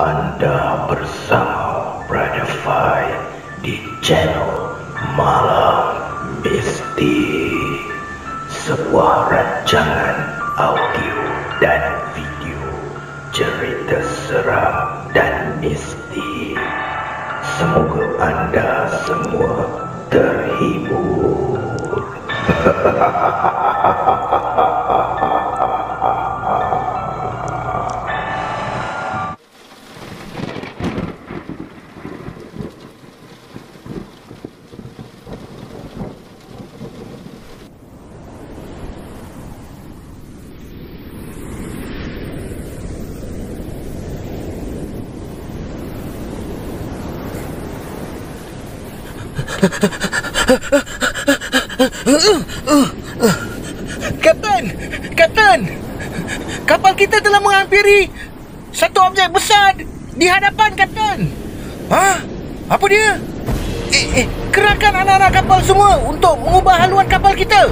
Anda bersama Brother Fai di channel Malam Mistik. Sebuah rancangan audio dan video cerita seram dan mistik. Semoga anda semua terhibur. Kapten! Kapten! Kapal kita telah menghampiri satu objek besar di hadapan, Kapten. Ha? Apa dia? Eh, eh, kerahkan anak-anak kapal semua untuk mengubah haluan kapal kita.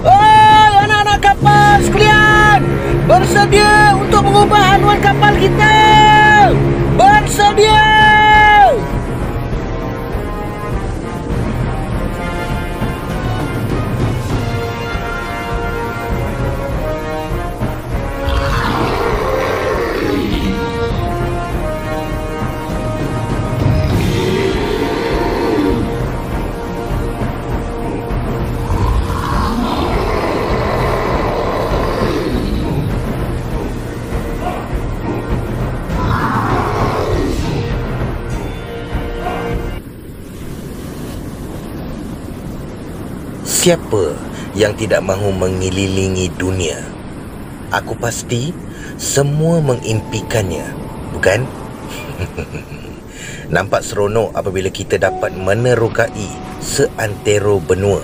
Hai, anak-anak kapal sekalian! Bersedia untuk mengubah haluan kapal kita! Siapa yang tidak mahu mengelilingi dunia? Aku pasti semua mengimpikannya, bukan? Nampak seronok apabila kita dapat menerokai seantero benua.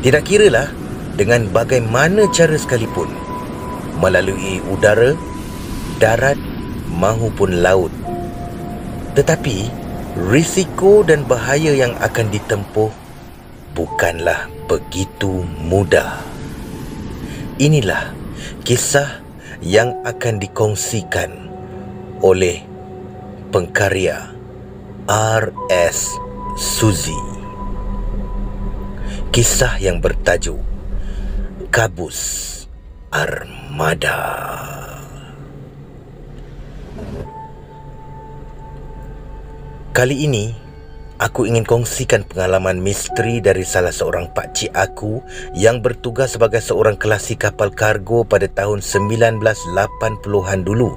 Tidak kiralah dengan bagaimana cara sekalipun. Melalui udara, darat mahupun laut. Tetapi risiko dan bahaya yang akan ditempuh bukanlah begitu mudah. Inilah kisah yang akan dikongsikan oleh pengkarya R.S. Suzy. Kisah yang bertajuk Kabus Armada. Kali ini Aku ingin kongsikan pengalaman misteri dari salah seorang pakcik aku yang bertugas sebagai seorang kelasi kapal kargo pada tahun 1980-an dulu.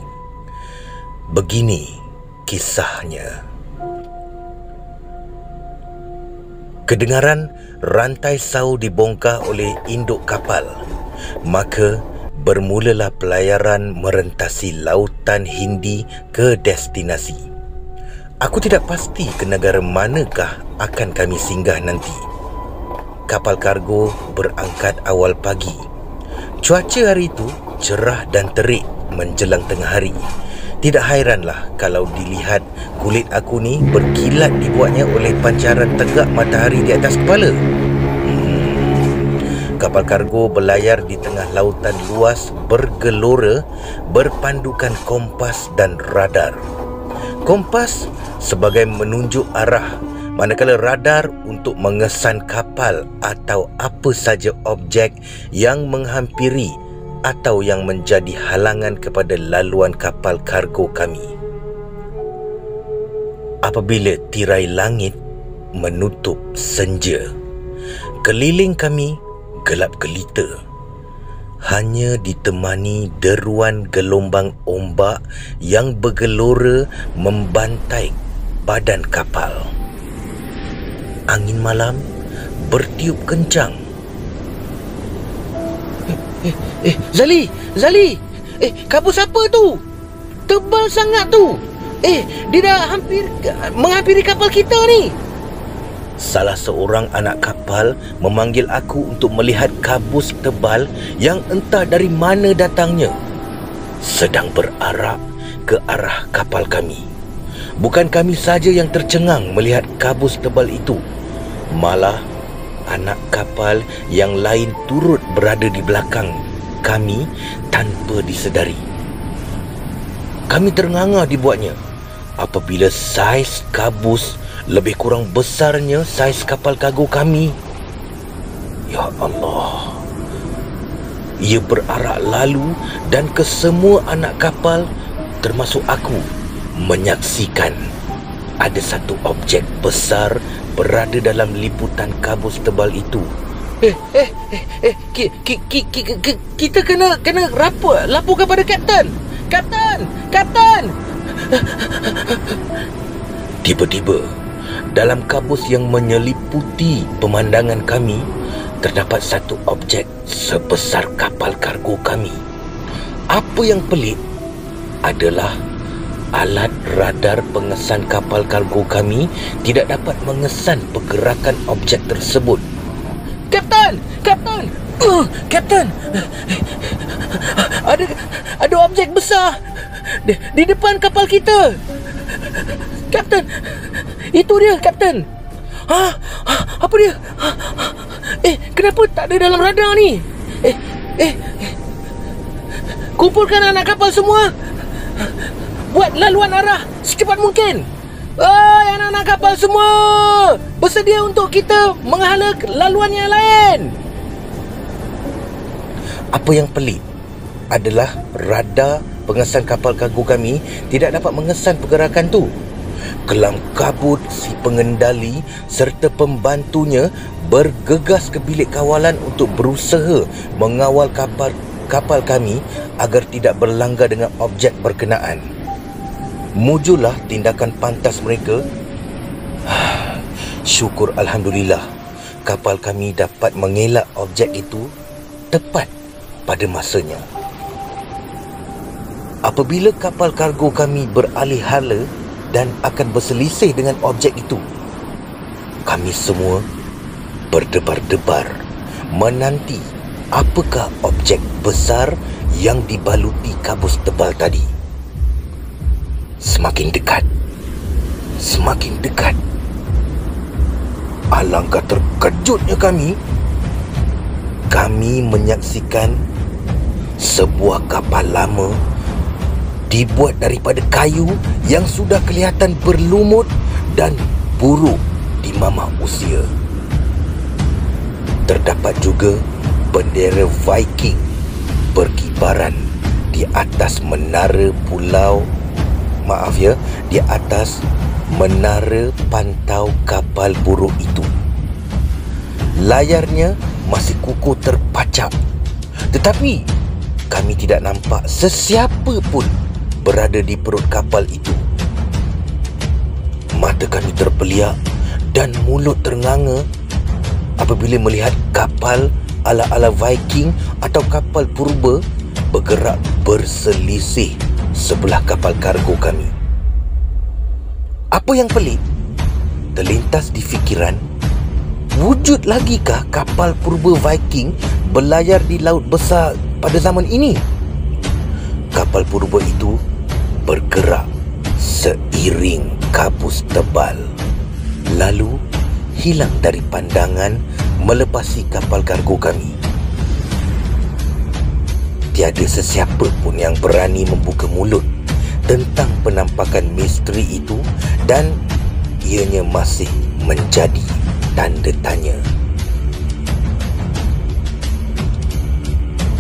Begini kisahnya. Kedengaran rantai sau dibongkar oleh induk kapal. Maka bermulalah pelayaran merentasi lautan Hindi ke destinasi. Aku tidak pasti ke negara manakah akan kami singgah nanti. Kapal kargo berangkat awal pagi. Cuaca hari itu cerah dan terik menjelang tengah hari. Tidak hairanlah kalau dilihat kulit aku ni berkilat dibuatnya oleh pancaran tegak matahari di atas kepala. Hmm. Kapal kargo berlayar di tengah lautan luas bergelora berpandukan kompas dan radar. Kompas sebagai menunjuk arah manakala radar untuk mengesan kapal atau apa saja objek yang menghampiri atau yang menjadi halangan kepada laluan kapal kargo kami. Apabila tirai langit menutup senja, keliling kami gelap gelita hanya ditemani deruan gelombang ombak yang bergelora membantai badan kapal. Angin malam bertiup kencang. Eh, eh, eh, Zali, Zali. Eh, kabus apa tu? Tebal sangat tu. Eh, dia dah hampir menghampiri kapal kita ni. Salah seorang anak kapal memanggil aku untuk melihat kabus tebal yang entah dari mana datangnya. Sedang berarak ke arah kapal kami. Bukan kami saja yang tercengang melihat kabus tebal itu. Malah anak kapal yang lain turut berada di belakang kami tanpa disedari. Kami ternganga dibuatnya apabila saiz kabus lebih kurang besarnya saiz kapal kargo kami. Ya Allah. Ia berarak lalu dan kesemua anak kapal termasuk aku menyaksikan ada satu objek besar berada dalam liputan kabus tebal itu. Eh, eh, eh, eh, ki, ki, ki, ki, ki, kita kena kena rapor, laporkan pada kapten. Kapten, kapten. Tiba-tiba, dalam kabus yang menyeliputi pemandangan kami, terdapat satu objek sebesar kapal kargo kami. Apa yang pelik adalah alat radar pengesan kapal kargo kami tidak dapat mengesan pergerakan objek tersebut. Kapten, kapten. Uh, kapten. Ada ada objek besar di, di depan kapal kita. Kapten. Itu dia, kapten. Ha? ha apa dia? Ha, ha, eh, kenapa tak ada dalam radar ni? Eh, eh, eh. Kumpulkan anak kapal semua. Buat laluan arah secepat mungkin. Oh, anak-anak kapal semua. Bersedia untuk kita menghala laluan yang lain. Apa yang pelik adalah radar pengesan kapal kargo kami tidak dapat mengesan pergerakan tu. Kelam kabut si pengendali serta pembantunya bergegas ke bilik kawalan untuk berusaha mengawal kapal kapal kami agar tidak berlanggar dengan objek berkenaan. Mujulah tindakan pantas mereka. Syukur Alhamdulillah kapal kami dapat mengelak objek itu tepat pada masanya. Apabila kapal kargo kami beralih hala dan akan berselisih dengan objek itu, kami semua berdebar-debar menanti apakah objek besar yang dibaluti kabus tebal tadi. Semakin dekat, semakin dekat. Alangkah terkejutnya kami kami menyaksikan sebuah kapal lama dibuat daripada kayu yang sudah kelihatan berlumut dan buruk di mamah usia. Terdapat juga bendera Viking berkibaran di atas menara pulau maaf ya di atas menara pantau kapal buruk itu. Layarnya masih kukuh terpacap. Tetapi kami tidak nampak sesiapa pun berada di perut kapal itu. Mata kami terpeliak dan mulut ternganga apabila melihat kapal ala-ala Viking atau kapal purba bergerak berselisih sebelah kapal kargo kami. Apa yang pelik? Terlintas di fikiran, wujud lagikah kapal purba Viking berlayar di laut besar pada zaman ini? Kapal purba itu bergerak seiring kabus tebal. Lalu hilang dari pandangan melepasi kapal kargo kami. Tiada sesiapa pun yang berani membuka mulut tentang penampakan misteri itu dan ianya masih menjadi tanda tanya.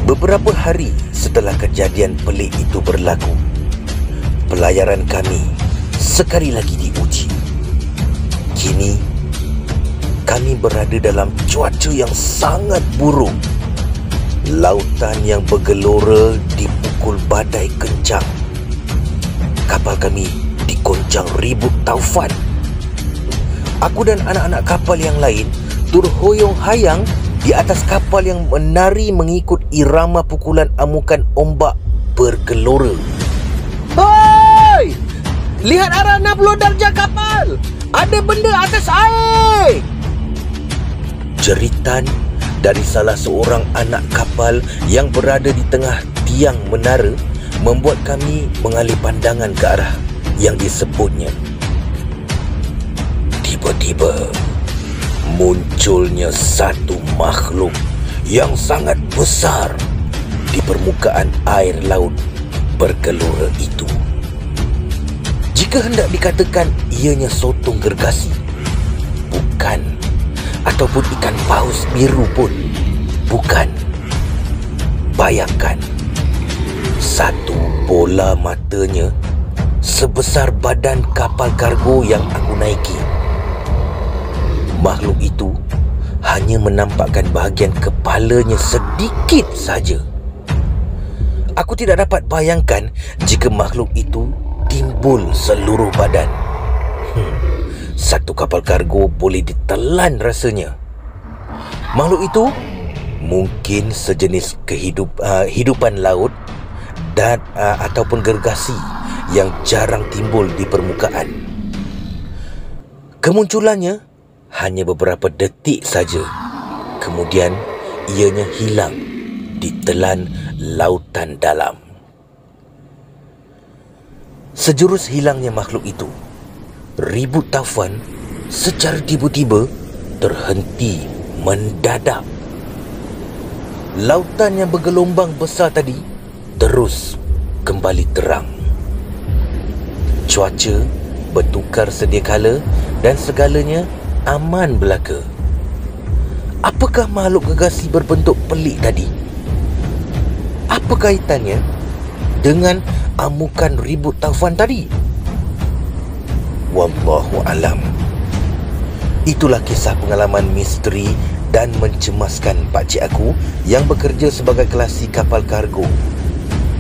Beberapa hari setelah kejadian pelik itu berlaku, pelayaran kami sekali lagi diuji. Kini, kami berada dalam cuaca yang sangat buruk. Lautan yang bergelora dipukul badai kencang. Kapal kami dikoncang ribut taufan. Aku dan anak-anak kapal yang lain terhoyong hayang di atas kapal yang menari mengikut irama pukulan amukan ombak bergelora. Lihat arah 60 darjah kapal. Ada benda atas air. Jeritan dari salah seorang anak kapal yang berada di tengah tiang menara membuat kami mengalih pandangan ke arah yang disebutnya. Tiba-tiba munculnya satu makhluk yang sangat besar di permukaan air laut bergelora itu. Jika hendak dikatakan ianya sotong gergasi, bukan. Ataupun ikan paus biru pun, bukan. Bayangkan, satu bola matanya sebesar badan kapal kargo yang aku naiki. Makhluk itu hanya menampakkan bahagian kepalanya sedikit saja. Aku tidak dapat bayangkan jika makhluk itu timbul seluruh badan. Hmm, satu kapal kargo boleh ditelan rasanya. Makhluk itu mungkin sejenis kehidup uh, laut dan uh, ataupun gergasi yang jarang timbul di permukaan. Kemunculannya hanya beberapa detik saja. Kemudian ianya hilang ditelan lautan dalam. Sejurus hilangnya makhluk itu, ribut tafan secara tiba-tiba terhenti mendadak. Lautan yang bergelombang besar tadi terus kembali terang. Cuaca bertukar sedia kala dan segalanya aman belaka. Apakah makhluk gegasi berbentuk pelik tadi? Apa kaitannya dengan amukan ribut taufan tadi? Wallahu alam. Itulah kisah pengalaman misteri dan mencemaskan Pak Cik aku yang bekerja sebagai kelasi kapal kargo.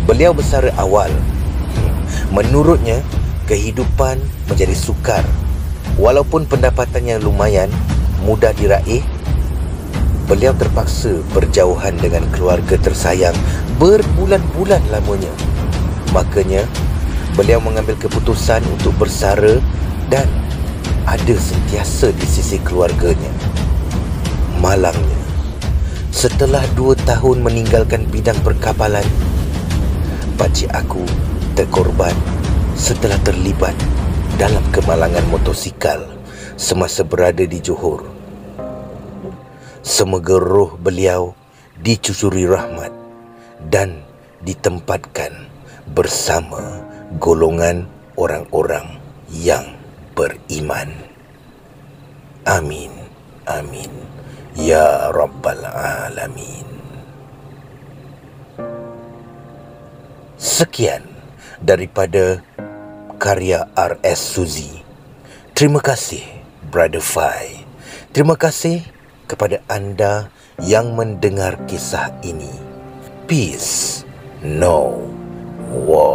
Beliau bersara awal. Menurutnya, kehidupan menjadi sukar. Walaupun pendapatannya lumayan, mudah diraih, beliau terpaksa berjauhan dengan keluarga tersayang berbulan-bulan lamanya. Makanya, beliau mengambil keputusan untuk bersara dan ada sentiasa di sisi keluarganya. Malangnya, setelah dua tahun meninggalkan bidang perkapalan, pakcik aku terkorban setelah terlibat dalam kemalangan motosikal semasa berada di Johor. Semoga roh beliau dicucuri rahmat dan ditempatkan bersama golongan orang-orang yang beriman. Amin. Amin. Ya Rabbal Alamin. Sekian daripada karya R.S. Suzy. Terima kasih, Brother Fai. Terima kasih kepada anda yang mendengar kisah ini. Peace, no Whoa.